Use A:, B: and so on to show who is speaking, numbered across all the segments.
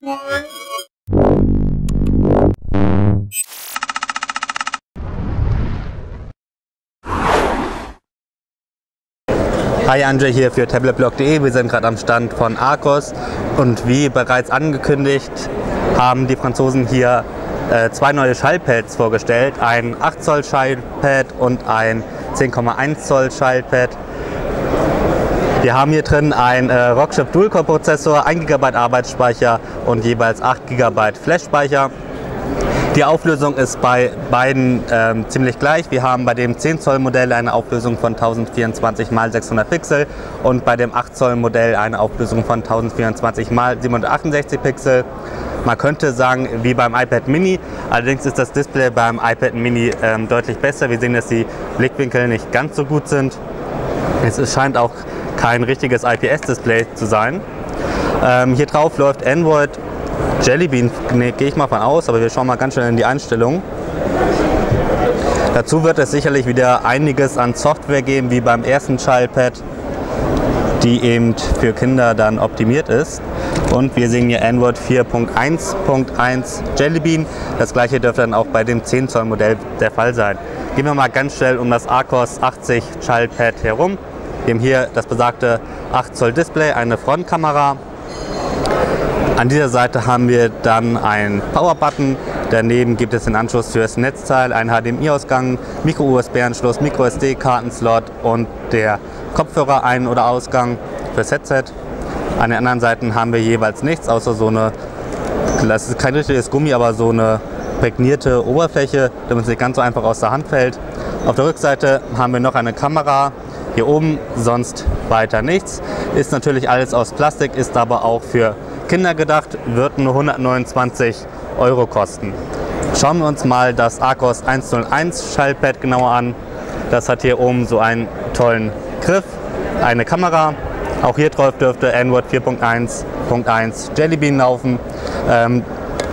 A: Hi Andrzej hier für tabletblog.de. Wir sind gerade am Stand von Arcos und wie bereits angekündigt haben die Franzosen hier äh, zwei neue Schallpads vorgestellt. Ein 8 Zoll Schallpad und ein 10,1 Zoll Schallpad. Wir haben hier drin ein äh, Rockchip Dual-Core Prozessor, 1 GB Arbeitsspeicher und jeweils 8 GB Flash-Speicher. Die Auflösung ist bei beiden ähm, ziemlich gleich. Wir haben bei dem 10 Zoll Modell eine Auflösung von 1024 x 600 Pixel und bei dem 8 Zoll Modell eine Auflösung von 1024 x 768 Pixel. Man könnte sagen, wie beim iPad Mini, allerdings ist das Display beim iPad Mini ähm, deutlich besser. Wir sehen, dass die Blickwinkel nicht ganz so gut sind. Es scheint auch kein richtiges IPS-Display zu sein. Ähm, hier drauf läuft Android Jellybean, nee, gehe ich mal von aus, aber wir schauen mal ganz schnell in die Einstellungen. Dazu wird es sicherlich wieder einiges an Software geben, wie beim ersten Childpad, die eben für Kinder dann optimiert ist. Und wir sehen hier Android 4.1.1 Jellybean. Das gleiche dürfte dann auch bei dem 10 Zoll Modell der Fall sein. Gehen wir mal ganz schnell um das Arcos 80 Childpad herum. Wir haben hier das besagte 8 Zoll Display, eine Frontkamera. An dieser Seite haben wir dann einen Power-Button. Daneben gibt es den Anschluss fürs Netzteil, einen HDMI-Ausgang, Micro-USB-Anschluss, Micro-SD-Kartenslot und der Kopfhörer-Ein- oder Ausgang fürs Headset. An den anderen Seiten haben wir jeweils nichts, außer so eine, das ist kein richtiges Gummi, aber so eine prägnierte Oberfläche, damit es nicht ganz so einfach aus der Hand fällt. Auf der Rückseite haben wir noch eine Kamera, hier oben sonst weiter nichts. Ist natürlich alles aus Plastik, ist aber auch für Kinder gedacht, wird nur 129 Euro kosten. Schauen wir uns mal das Arcos 101 Schaltpad genauer an. Das hat hier oben so einen tollen Griff, eine Kamera. Auch hier drauf dürfte Android 4.1.1 Jellybean laufen. Ähm,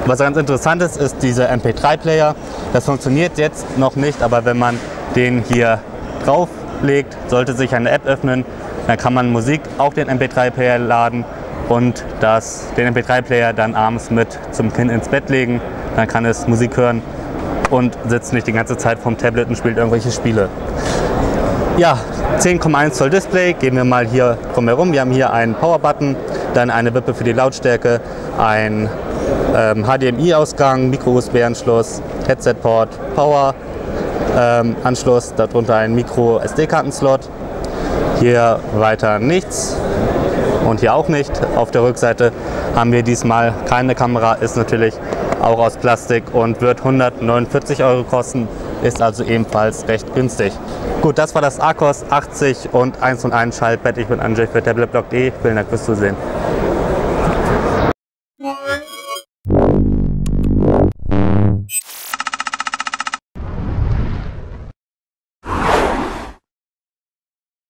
A: was ganz interessant ist, ist dieser MP3-Player. Das funktioniert jetzt noch nicht, aber wenn man den hier drauf legt, sollte sich eine App öffnen. Dann kann man Musik auf den MP3-Player laden und das, den MP3-Player dann abends mit zum Kind ins Bett legen. Dann kann es Musik hören und sitzt nicht die ganze Zeit vom Tablet und spielt irgendwelche Spiele. Ja, 10,1 Zoll Display, gehen wir mal hier drumherum. Wir haben hier einen Power-Button, dann eine Wippe für die Lautstärke, ein ähm, HDMI-Ausgang, Micro-USB-Anschluss, Headset-Port, Power, ähm, Anschluss, darunter ein Micro-SD-Kartenslot. Hier weiter nichts und hier auch nicht. Auf der Rückseite haben wir diesmal keine Kamera, ist natürlich auch aus Plastik und wird 149 Euro kosten, ist also ebenfalls recht günstig. Gut, das war das Arcos 80 und 1 und 1 Schaltbett. Ich bin Andrzej für tabletblog.de. Vielen Dank fürs Zusehen.